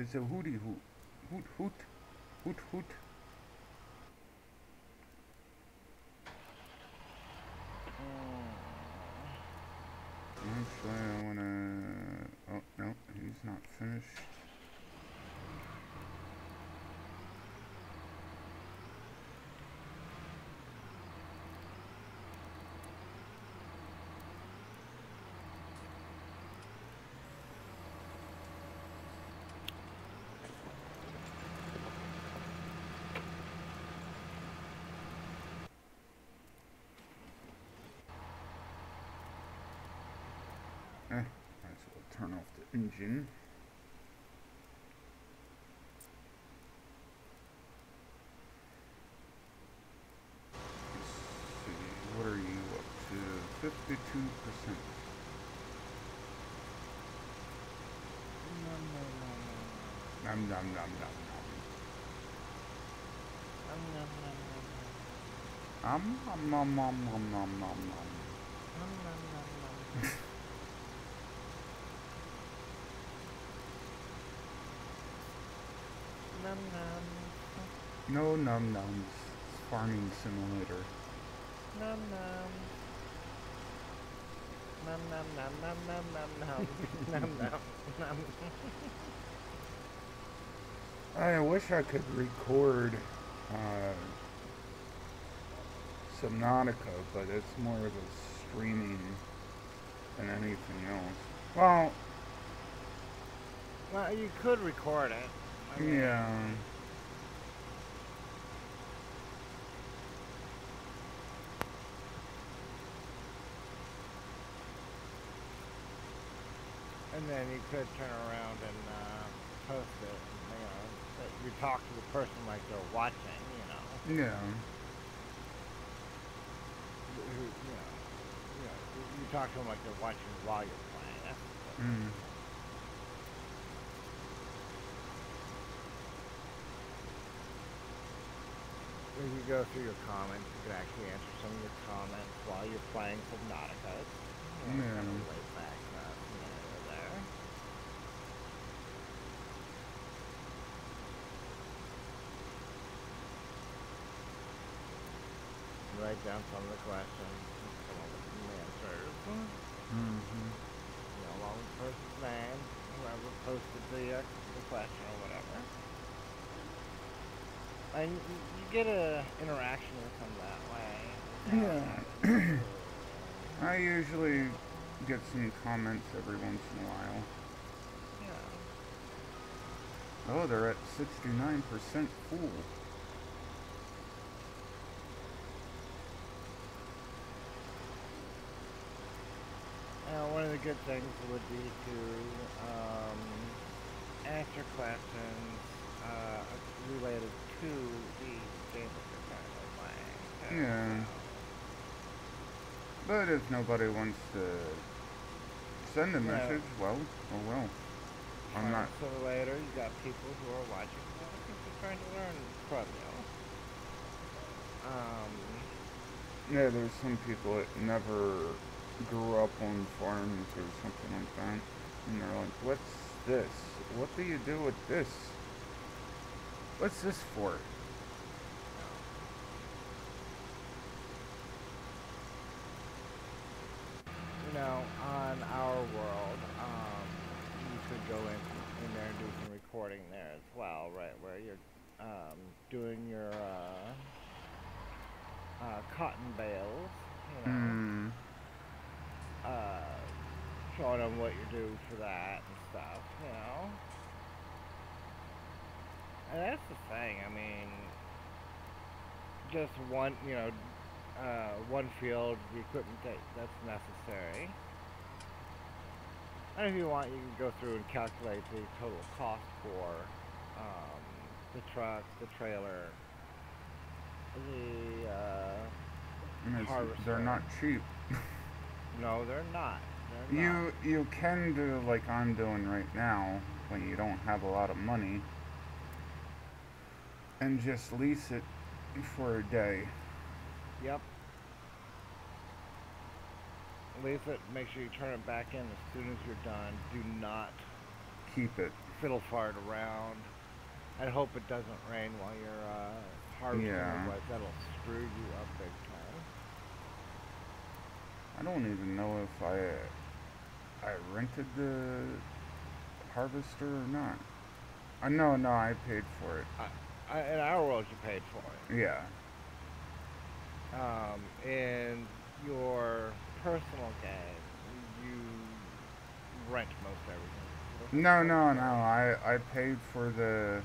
It's a hooty hoot. Hoot hoot. Hoot hoot. Actually, I wanna. Oh no, he's not finished. Eh, might as well turn off the engine. What are you up to? Fifty-two percent. Nom nom nom nom nom. Um, nom nom nom nom nom nom nom. No num nums. Farming simulator. Num num. Num num num num num num num num num num. I wish I could record uh, Subnautica, but it's more of a streaming than anything else. Well, Well, you could record it. Yeah. And then you could turn around and uh, post it. And, You know, you talk to the person like they're watching. You know, Yeah. who, you know, you know, you talk to them like they're watching while you're playing. That's Mm. If you go through your comments, you can actually answer some of your comments while you're playing Subnautica. You kind of laid back uh, scenario there. Write down some of the questions, and come up with some answers. Mm-hmm. You know, along with the person's name, whoever posted the, uh, the question or whatever. And you, get a interaction with them that way. Yeah. I usually get some comments every once in a while. Yeah. Oh, they're at 69% full. Uh, one of the good things would be to um, answer questions uh, related to the game that you're currently playing. Yeah. But if nobody wants to send a message, well, oh well. I'm not. Later, you got people who are watching who are looking for trying to learn from you. Um, Yeah, there's some people that never grew up on farms or something like that. And they're like, what's this? What do you do with this? What's this for? you know, on our world, um, you could go in, in there and do some recording there as well, right, where you're um, doing your uh, uh, cotton bales, you know, Hmm. uh, showing them what you do for that and stuff, you know. And that's the thing, I mean, just one, you know, uh, one field, the equipment that, that's necessary. And if you want, you can go through and calculate the total cost for um, the truck, the trailer, the, uh, Harvester. they're not cheap. no, they're not. They're not. You you can do like I'm doing right now when you don't have a lot of money and just lease it for a day. Yep. Lease it. Make sure you turn it back in as soon as you're done. Do not Keep it. fiddle fart around. I hope it doesn't rain while you're uh, harvesting, Yeah. otherwise that'll screw you up big time. I don't even know if I I rented the harvester or not. I no no I paid for it. I, in our world, you paid for it. Yeah. Um, in your personal game, you rent most everything. No no no. I I paid for the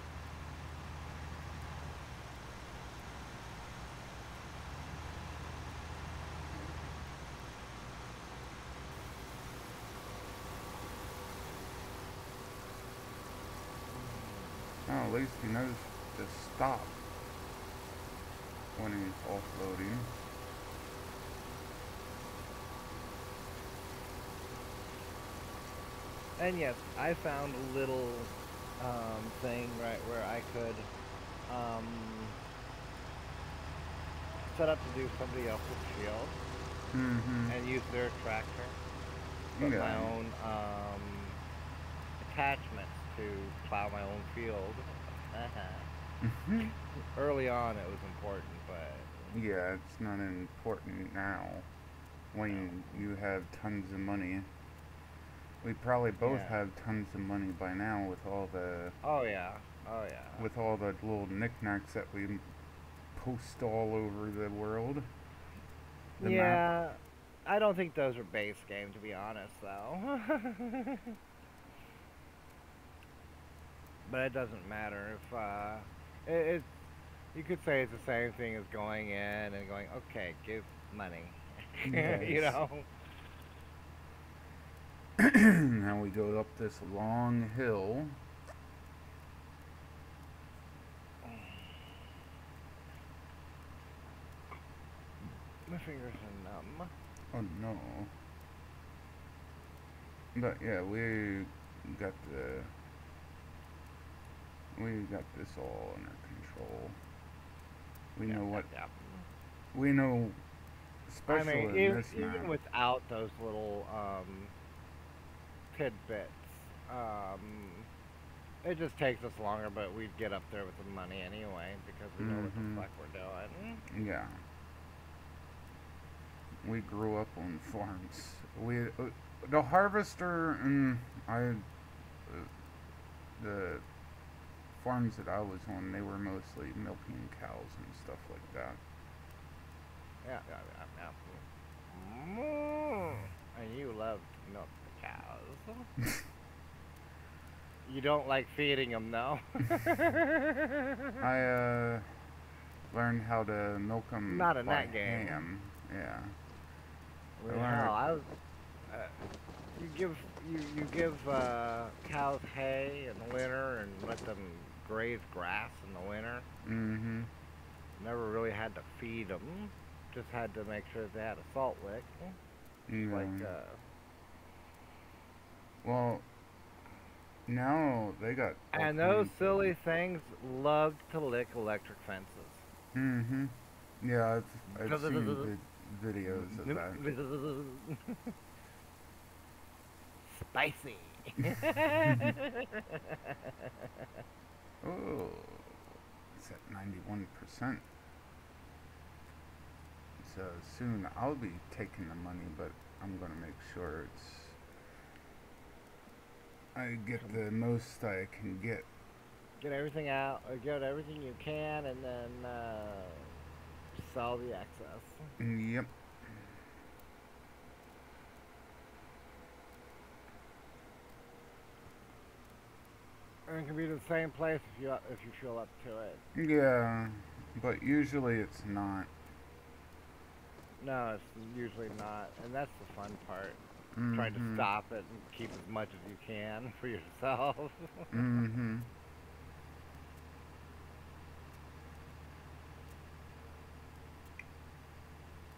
Oh, at least he knows to stop when he's offloading. And yes, I found a little um, thing right where I could um, set up to do somebody else's field Mm-hmm. and use their tractor. Put my own um, attachments to plow my own field. Mhm. Early on, it was important, but Yeah, it's not important now when you have tons of money. We probably both Yeah. have tons of money by now with all the oh yeah, oh yeah. with all the little knickknacks that we post all over the world. The map. yeah, I don't think those are base game to be honest, though. but it doesn't matter if uh, it, it's. You could say it's the same thing as going in and going, okay, give money. you know. now we go up this long hill. My fingers are numb. Oh no. But yeah, we got the we got this all under control. We know what Yep, we know I especially mean, in even, map. without those little um, tidbits, um, it just takes us longer, but we'd get up there with the money anyway because we know Mhm. what the fuck we're doing. Yeah. We grew up on farms. We uh, the harvester and I uh, the farms that I was on, they were mostly milking cows and stuff like that. Yeah, yeah, yeah, yeah. Mm. And you love to milk the cows. you don't like feeding them, though. I uh learned how to milk them Not in that game. hand. Yeah. Well, learned- hell, I was. Uh, you give you you give uh, cows hay in the winter and let them graze grass in the winter. Mm-hmm. Never really had to feed them. Just had to make sure they had a salt lick. Yeah. Like uh, well, now they got. and those silly things love to lick electric fences. Mm-hmm. Yeah, I've, I've seen vid- videos of that. Spicy. Oh, it's at ninety-one percent. So soon I'll be taking the money, but I'm gonna make sure it's. I get the most I can get. get everything out, or get everything you can, and then uh, sell the excess. Yep. And it can be the same place if you if you feel up to it. Yeah, but usually it's not. No, it's usually not, and that's the fun part. Trying to Mhm. stop it and keep as much as you can for yourself. Mm-hmm.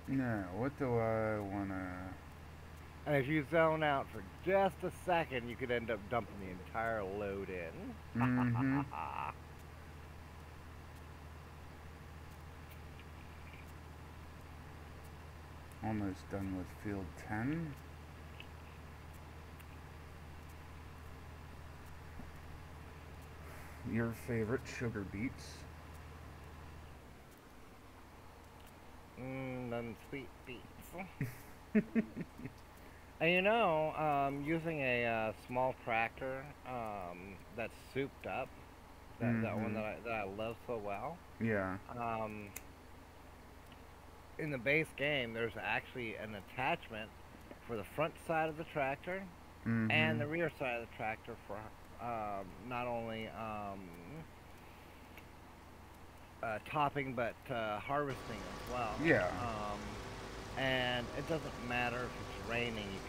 Now, what do I wanna? And if you zone out for just a second, you could end up dumping the entire load in. Mhm. Almost done with field 10. your favorite sugar beets. Mmm, sweet beets. and you know, um, using a uh, small tractor um, that's souped up, that, that one Mm-hmm. that I, that I love so well, Yeah. um, in the base game, there's actually an attachment for the front side of the tractor Mm-hmm. and the rear side of the tractor for um, not only um, uh, topping but uh, harvesting as well. Yeah. Um, and it doesn't matter if it's raining,